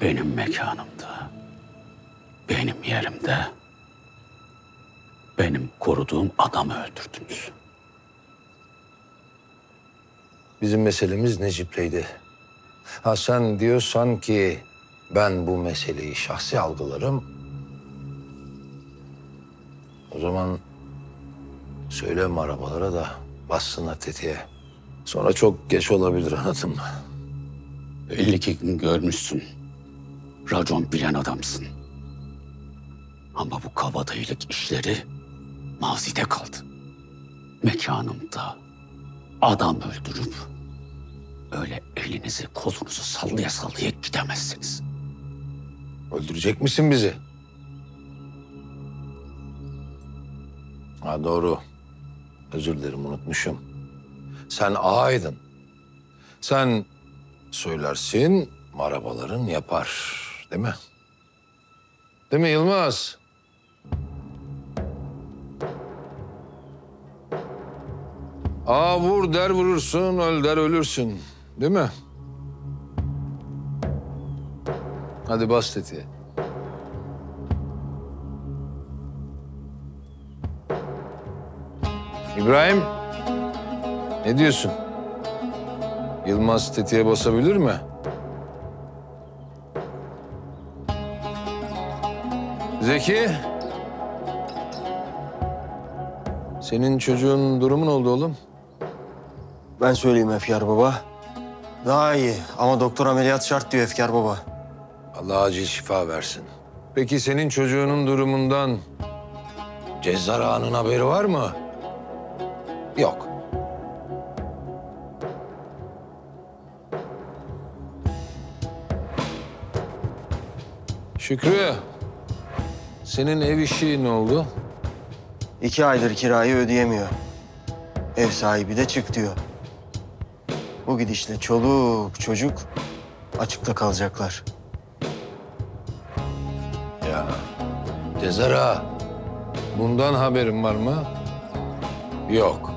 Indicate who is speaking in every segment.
Speaker 1: benim mekanımda, benim yerimde, benim koruduğum adamı öldürdünüz.
Speaker 2: Bizim meselemiz Necip'leydi. Ha sen diyorsan ki ben bu meseleyi şahsi algılarım. O zaman söyleme arabalara da bassınlar tetiğe. Sonra çok geç olabilir anladın mı?
Speaker 1: Belli ki görmüşsün. Racon bilen adamsın. Ama bu kabadayılık işleri mazide kaldı. Mekanımda adam öldürüp öyle elinizi kolunuzu sallaya sallaya gidemezsiniz.
Speaker 2: Öldürecek misin bizi? Ha doğru. Özür dilerim unutmuşum. Sen ağaydın. Sen söylersin, arabaların yapar. Değil mi? Değil mi Yılmaz? Ağa vur der vurursun, öl der ölürsün. Değil mi? Hadi bas tetiğe. İbrahim, ne diyorsun? Yılmaz tetiğe basabilir mi? Zeki. Senin çocuğun durumu ne oldu oğlum?
Speaker 3: Ben söyleyeyim Efkar Baba. Daha iyi ama doktor ameliyat şart diyor Efkar Baba.
Speaker 2: Allah acil şifa versin. Peki senin çocuğunun durumundan Cezzar Ağa'nın haberi var mı? Yok. Şükrü, senin ev işi ne oldu?
Speaker 3: İki aydır kirayı ödeyemiyor. Ev sahibi de çık diyor. Bu gidişle çoluk çocuk açıkta kalacaklar.
Speaker 2: Ya Cezzar Ağa, bundan haberin var mı? Yok.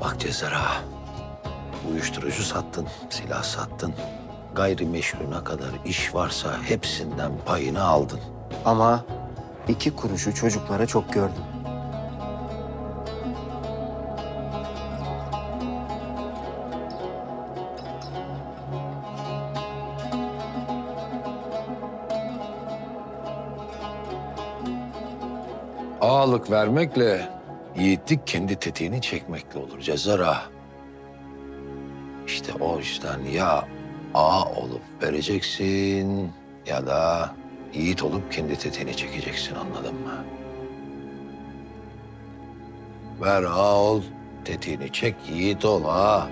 Speaker 2: Bak Cezzar Ağa, uyuşturucu sattın, silah sattın. Gayrimeşruna kadar iş varsa hepsinden payını aldın.
Speaker 3: Ama iki kuruşu çocuklara çok gördüm.
Speaker 2: Ağalık vermekle yiğitlik kendi tetiğini çekmekle olur Cezzar Ağa. İşte o yüzden ya ağa olup vereceksin ya da yiğit olup kendi tetiğini çekeceksin anladın mı? Ver ağa ol, tetiğini çek yiğit ol ağa.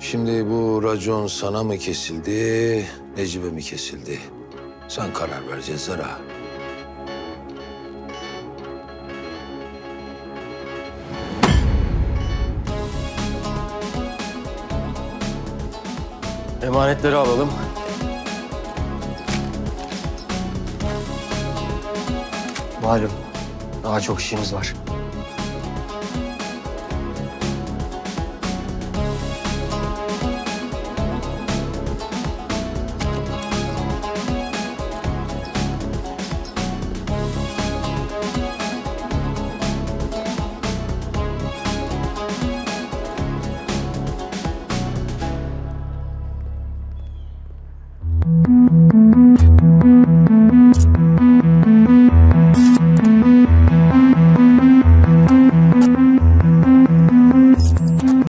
Speaker 2: Şimdi bu racon sana mı kesildi, Necip'e mi kesildi? Sen karar ver Cezzar
Speaker 3: Emanetleri alalım. Malum daha çok işimiz var.